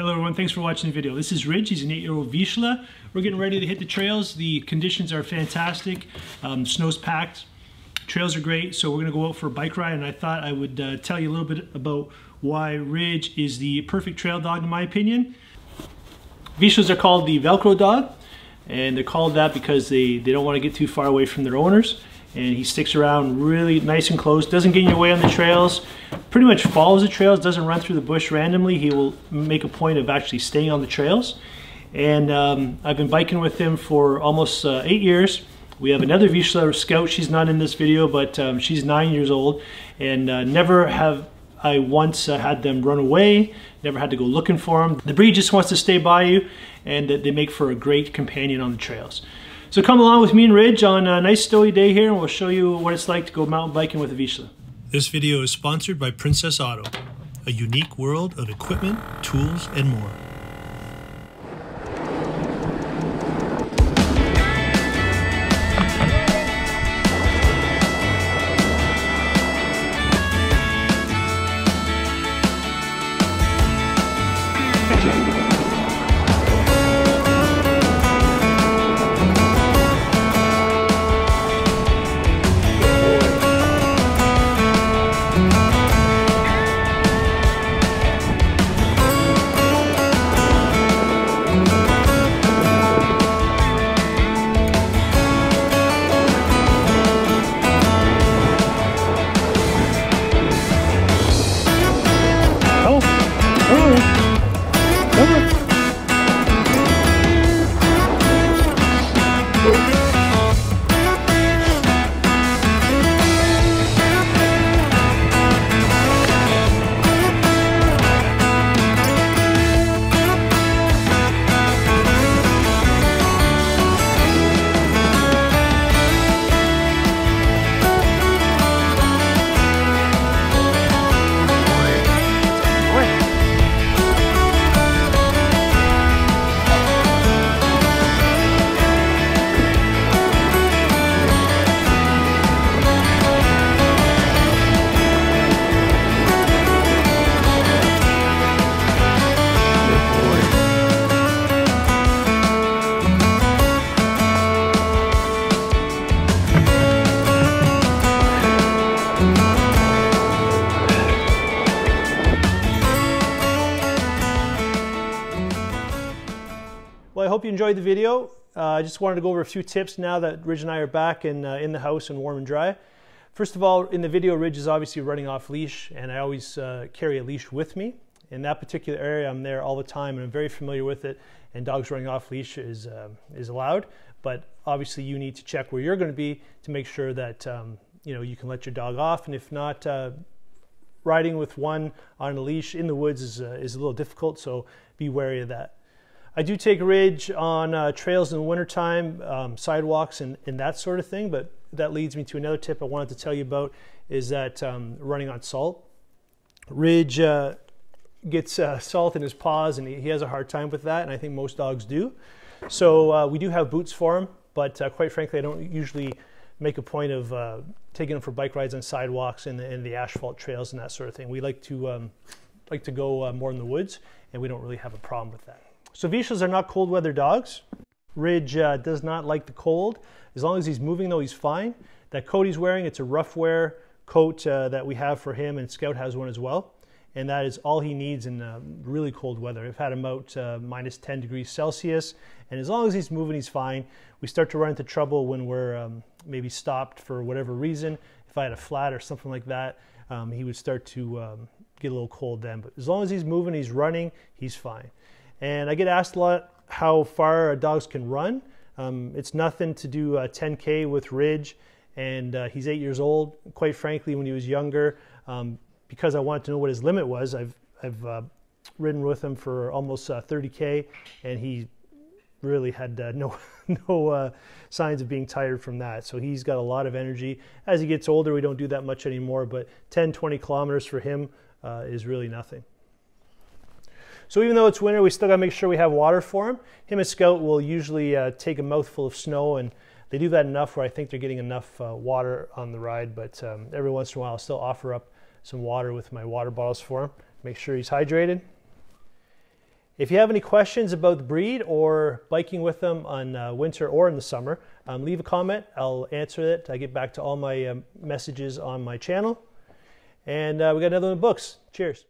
Hello everyone, thanks for watching the video. This is Ridge, he's an eight-year-old Vizsla. We're getting ready to hit the trails. The conditions are fantastic. Um, snow's packed, trails are great, so we're gonna go out for a bike ride and I thought I would uh, tell you a little bit about why Ridge is the perfect trail dog in my opinion. Vizslas are called the Velcro dog and they're called that because they, they don't want to get too far away from their owners and he sticks around really nice and close, doesn't get in your way on the trails, pretty much follows the trails, doesn't run through the bush randomly. He will make a point of actually staying on the trails. And um, I've been biking with him for almost uh, eight years. We have another Vizsla Scout. She's not in this video, but um, she's nine years old. And uh, never have I once uh, had them run away, never had to go looking for them. The breed just wants to stay by you, and they make for a great companion on the trails. So come along with me and Ridge on a nice snowy day here, and we'll show you what it's like to go mountain biking with a Vizsla. This video is sponsored by Princess Auto, a unique world of equipment, tools, and more. Well, I hope you enjoyed the video. Uh, I just wanted to go over a few tips now that Ridge and I are back in, uh, in the house and warm and dry. First of all, in the video, Ridge is obviously running off leash, and I always uh, carry a leash with me. In that particular area, I'm there all the time, and I'm very familiar with it, and dogs running off leash is, um, is allowed. But obviously, you need to check where you're going to be to make sure that um, you, know, you can let your dog off, and if not, uh, riding with one on a leash in the woods is, uh, is a little difficult, so be wary of that. I do take ridge on uh, trails in the wintertime, um, sidewalks, and, and that sort of thing. But that leads me to another tip I wanted to tell you about is that um, running on salt. Ridge uh, gets uh, salt in his paws, and he, has a hard time with that, and I think most dogs do. So uh, we do have boots for him, but uh, quite frankly, I don't usually make a point of uh, taking him for bike rides on sidewalks and the, asphalt trails and that sort of thing. We like to um, like to go more in the woods, and we don't really have a problem with that. So Vizslas are not cold weather dogs. Ridge uh, does not like the cold. As long as he's moving though, he's fine. That coat he's wearing, it's a Ruffwear coat uh, that we have for him and Scout has one as well. And that is all he needs in uh, really cold weather. I've had him out uh, minus 10 degrees Celsius. And as long as he's moving, he's fine. We start to run into trouble when we're um, maybe stopped for whatever reason. If I had a flat or something like that, um, he would start to um, get a little cold then. But as long as he's moving, he's running, he's fine. And I get asked a lot how far dogs can run. Um, it's nothing to do a 10K with Ridge, and uh, he's eight years old. Quite frankly, when he was younger, um, because I wanted to know what his limit was, I've, I've uh, ridden with him for almost uh, 30K, and he really had uh, no, no uh, signs of being tired from that. So he's got a lot of energy. As he gets older, we don't do that much anymore, but 10, 20 kilometers for him uh, is really nothing. So even though it's winter, we still got to make sure we have water for him. Him and Scout will usually uh, take a mouthful of snow, and they do that enough where I think they're getting enough uh, water on the ride. But um, every once in a while, I'll still offer up some water with my water bottles for him, make sure he's hydrated. If you have any questions about the breed or biking with them on uh, winter or in the summer, um, leave a comment. I'll answer it. I get back to all my um, messages on my channel. And uh, we got another one of the books. Cheers.